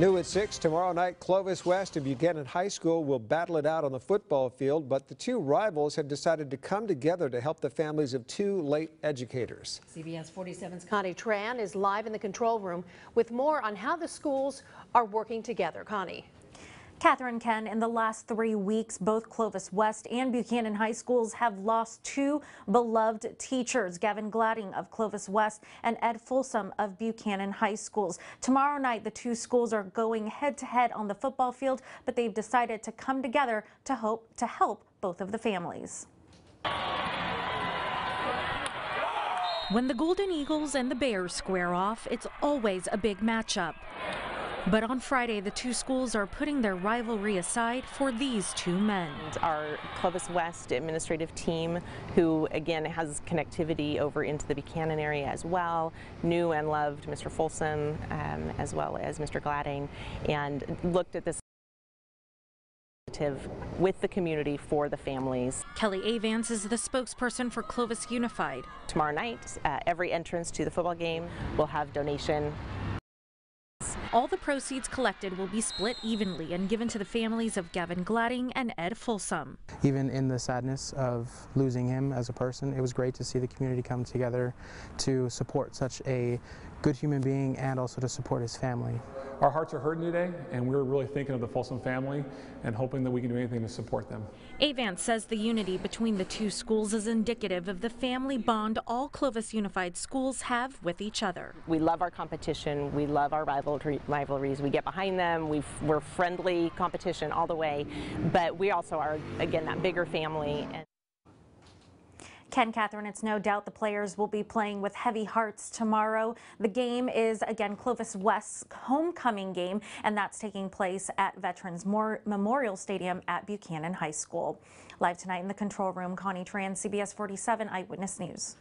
New at 6 tomorrow night, Clovis West and Buchanan High School will battle it out on the football field, but the two rivals have decided to come together to help the families of two late educators. CBS 47's Connie Tran is live in the control room with more on how the schools are working together. Connie. Catherine Ken, in the last three weeks, both Clovis West and Buchanan High Schools have lost two beloved teachers, Gavin Gladding of Clovis West and Ed Folsom of Buchanan High Schools. Tomorrow night, the two schools are going head to head on the football field, but they've decided to come together to hope to help both of the families. When the Golden Eagles and the Bears square off, it's always a big matchup. But on Friday, the two schools are putting their rivalry aside for these two men. Our Clovis West administrative team, who again has connectivity over into the Buchanan area as well, knew and loved Mr. Folsom um, as well as Mr. Gladding, and looked at this with the community for the families. Kelly Avants is the spokesperson for Clovis Unified. Tomorrow night, uh, every entrance to the football game will have donation all the proceeds collected will be split evenly and given to the families of Gavin Gladding and Ed Folsom. Even in the sadness of losing him as a person, it was great to see the community come together to support such a good human being and also to support his family. Our hearts are hurting today, and we're really thinking of the Folsom family and hoping that we can do anything to support them. Avants says the unity between the two schools is indicative of the family bond all Clovis Unified schools have with each other. We love our competition. We love our rivalry, rivalries. We get behind them. we are friendly competition all the way, but we also are, again, that bigger family. And Ken Catherine, it's no doubt the players will be playing with heavy hearts tomorrow. The game is, again, Clovis West's homecoming game, and that's taking place at Veterans Memorial Stadium at Buchanan High School. Live tonight in the control room, Connie Tran, CBS 47 Eyewitness News.